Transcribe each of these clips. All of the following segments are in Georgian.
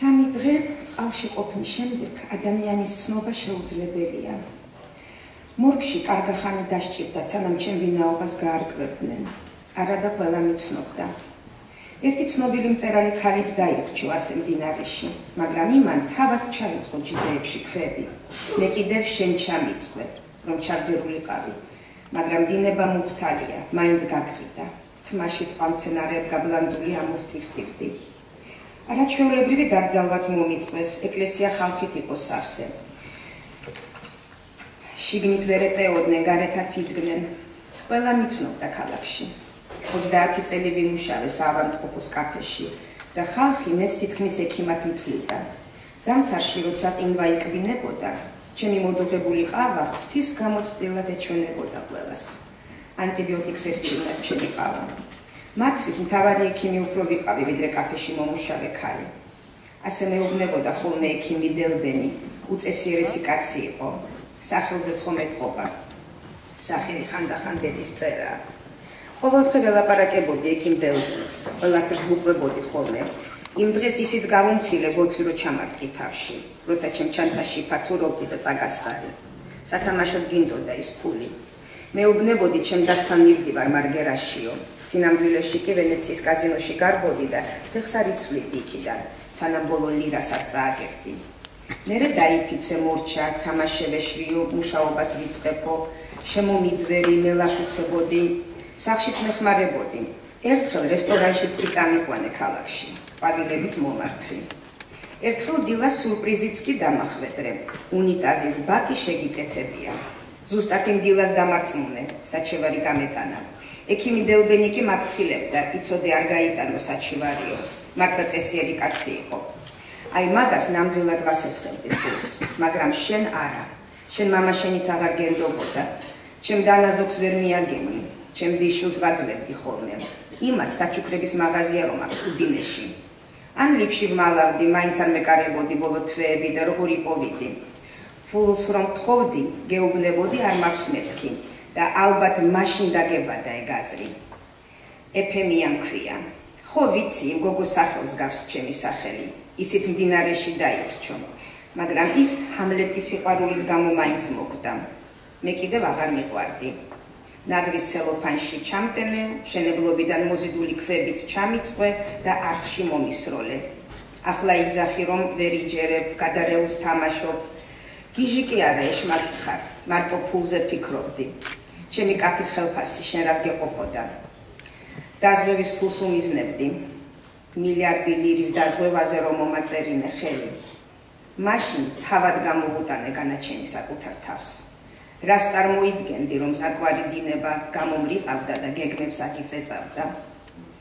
სამი დღე წყალში ყოფნის შემდეგ ადამიანის ცნობა შეუძლებელია. მორგში კარგა ხანი დასჭირდა, სანამ ჩემ ვინაობას გაარკვევდნენ. არადა ყველა მიცნობდა. ერთი ცნობილი მწერალი ქალიც დაიხრჩო ასე მდინარეში, მაგრამ იმან თავად ჩაიწყო ჯიდეებში ქვები. მე კიდევ შენ ჩამიწყვე, რომ ჩაძერულიყავი, მაგრამ დინება მუხთალია, მაინც გაგყიდა. თმაში წყალმცენარეებ გაბლანდული ამოვტიფტიფდი. არაჩვეულებრივი დაგძალვაც მომიწყვეს, ეკლესია ხალხით იყო სავსე. შიგნით ვერ ეტეოდნენ, გარეთაც იდგნენ. ყველა მიცნობდა ქალაქში. 30 წელი ვიმუშავე საავადმყოფოს კაფეში და ხალხი მეც თითქმის ექიმად მთვლიდა. ზამთარში როცა ყინვა იკბინებოდა, ჩემი მოდუღებული ყავა ღვთის გამოცდილად ეჩვენებოდა ყველას. ანტიბიოტიკს ერჩივნად ჩემი ყავა. მათთვის მთავარი ექიმი უფრო ვიყავი ვიდრე კაფეში მომუშავე ქალი. ასე მეუბნებოდა ხოლმე ექიმი დელბენი, უწესიერესი კაცი იყო. სახელზე ცხომეთყობა. სახელი ხანდახან ბედის წერა. ყოველდღე ველაპარაკებოდი ექიმ დელბენს, ყველაფერს ვუყვებოდი ხოლმე. იმ დღეს ისიც გავუმხილე ბოთლი რო ჩამარტყი თავში, როცა ჩემ ჩანთაში ფათურობდი და წაგასწარი. სათამაშოდ გინდოდა ის ფული. მეუბნებოდი ჩემ დასთან მივდივარ მარგერაშიო. სინამდვილეში კი ვენეციის კაზინოში გარბოდი და ფეხს არ იცვლიდი იქიდან, სანამ ბოლო ლირას არ წააგებდი. მერე დაიფიცე მორჩა, თამაშებეშვიო, მუშაობას ვიწყებო, შემომიძვერი, მელახუცებოდი, სახშიც მეხმარებოდი. ერთხელ რესტორანშიც კი წამიყვანე ქალაქში, ყვავილებიც მომართვი. ერთხელ დილას სურპრიზიც კი დამახვედრე. უნიტაზის ბაკი შეგიკეთებია. ზუსტად იმ დილას დამარწმუნე, საჩივარი გამეტანა. ექიმი დელბენი კი მაფრთხილებდა, იცოდე არ გაიტანო საჩივარიო. მართლა წესიერი კაცი იყო. აი მაგას ნამდვილად ვასესხებდი ფულს, მაგრამ შენ არა. შენ мама შენიც აღარ გენდობოდა. ჩემ დანაზოგს ვერ მიაგენი. ჩემ დიშულს ვაძლებდი ხოლმე. იმას საჩუქრების მაღაზია რომ აქვს უდინეში. ან ლიფში ვმალავდი, მაინც არ მეკარებოდი ბოლო თვეები და როგორი პოვიდი. ფულს რომ თხოვდი, გეუბნებოდი არ მაქვს მეთქი. და ალბათ მაშინ დაგებადა ეგაზრი. ეფემია მქვია. ხო ვიცი, იმ გოგოს სახელს გავს ჩემი სახელი. ისიც მდინარეში დაივრჩო. მაგრამ ის ჰამლეტის სიყვარულის გამო მაინც მოკვდა. მე კიდევ აღარ მიყვარდი. ნაგვის ცელოფანში ჩამტენე, შენებლობიდან მოზიდული ქვებიც ჩამიწყვე და არხში მომისროლე. ახლა იძახი რომ ვერ იჯერებ, გადარეულს თამაშობ. გიჟი კი არა ეშმაკ ხარ, მარტო ფულზე ფიქრობდი. ჩემი კაფის ხელფასი შენ რას გეყოფოდა? დაზღვევის ფულს უმიზნებდი. მილიარდი ლირის დაზღვევაზე რომ მომაწერინე ხელი. მაშინ თავად გამოვუტანე განაჩენი საკუთარ თავს. რას წარმოიდგენდი რომ საკვარი დინება გამომრიყავდა და გეგმებს აგიწეწავდა?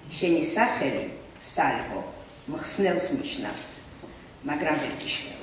შენი სახელი სალვო მხსნელს ნიშნავს მაგრამ ვერ გიშველა